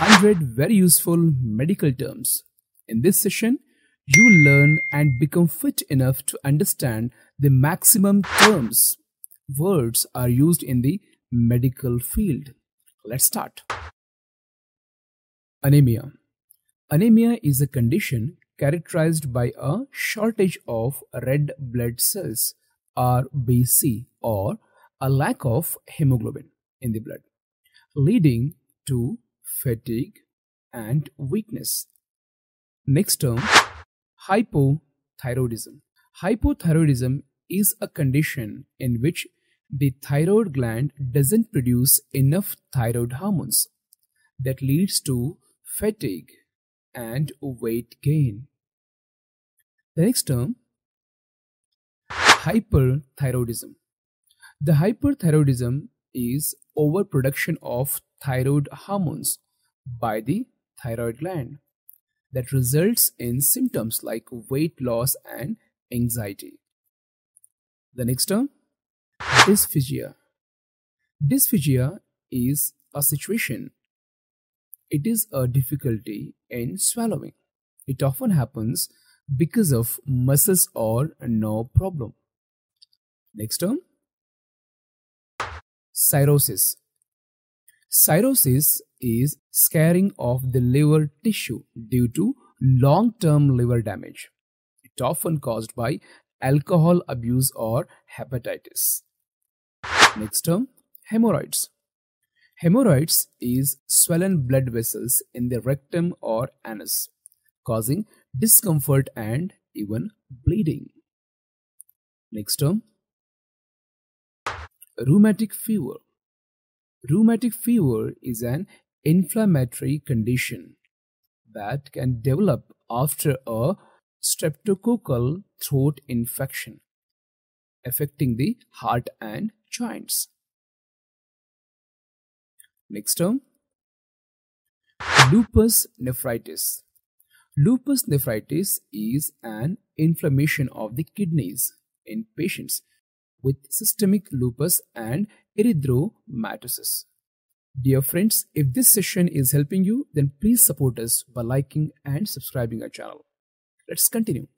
100 very useful medical terms. In this session, you will learn and become fit enough to understand the maximum terms words are used in the medical field. Let's start. Anemia. Anemia is a condition characterized by a shortage of red blood cells RBC or a lack of hemoglobin in the blood, leading to fatigue and weakness. Next term, hypothyroidism. Hypothyroidism is a condition in which the thyroid gland doesn't produce enough thyroid hormones that leads to fatigue and weight gain. The next term, hyperthyroidism. The hyperthyroidism is overproduction of thyroid hormones by the thyroid gland that results in symptoms like weight loss and anxiety. The next term, dysphagia. Dysphagia is a situation. It is a difficulty in swallowing. It often happens because of muscles or nerve problem. Next term, cirrhosis. Cirrhosis is scarring of the liver tissue due to long-term liver damage. It often caused by alcohol abuse or hepatitis. Next term, hemorrhoids. Hemorrhoids is swollen blood vessels in the rectum or anus, causing discomfort and even bleeding. Next term, rheumatic fever. Rheumatic fever is an inflammatory condition that can develop after a streptococcal throat infection affecting the heart and joints. Next term, lupus nephritis. Lupus nephritis is an inflammation of the kidneys in patients with systemic lupus and erythromatosis. Dear friends, if this session is helping you, then please support us by liking and subscribing our channel. Let's continue.